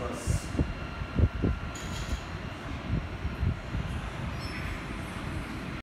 ます。